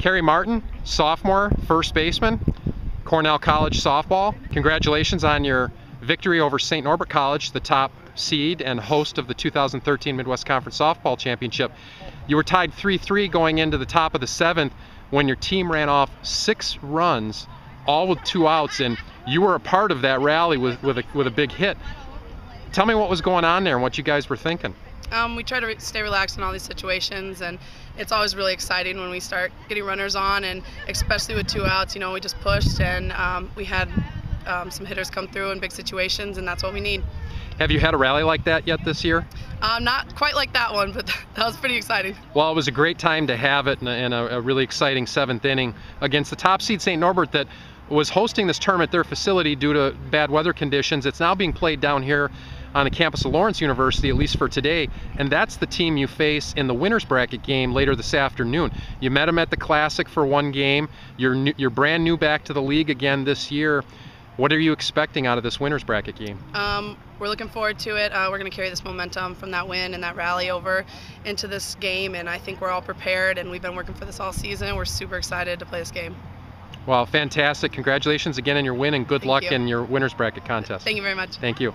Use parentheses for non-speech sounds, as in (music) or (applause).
Kari Martin, sophomore, first baseman, Cornell College softball. Congratulations on your victory over St. Norbert College, the top seed and host of the 2013 Midwest Conference Softball Championship. You were tied 3-3 going into the top of the seventh when your team ran off six runs, all with two outs, and you were a part of that rally with, with, a, with a big hit. Tell me what was going on there and what you guys were thinking. Um, we try to re- stay relaxed in all these situations, and it's always really exciting when we start getting runners on, and especially with two outs. You know, we just pushed, and um, we had um, some hitters come through in big situations, and that's what we need. Have you had a rally like that yet this year? Um, not quite like that one, but (laughs) that was pretty exciting. Well, it was a great time to have it in a, in a, a really exciting seventh inning against the top seed St. Norbert that was hosting this tournament at their facility due to bad weather conditions. It's now being played down here on the campus of Lawrence University, at least for today, and that's the team you face in the winners bracket game later this afternoon. You met them at the Classic for one game. You're new, you're brand new back to the league again this year. What are you expecting out of this winners bracket game? Um, we're looking forward to it. Uh, we're going to carry this momentum from that win and that rally over into this game, and I think we're all prepared, and we've been working for this all season. We're super excited to play this game. Well, fantastic. Congratulations again on your win, and good Thank luck you. in your winners bracket contest. Thank you very much. Thank you.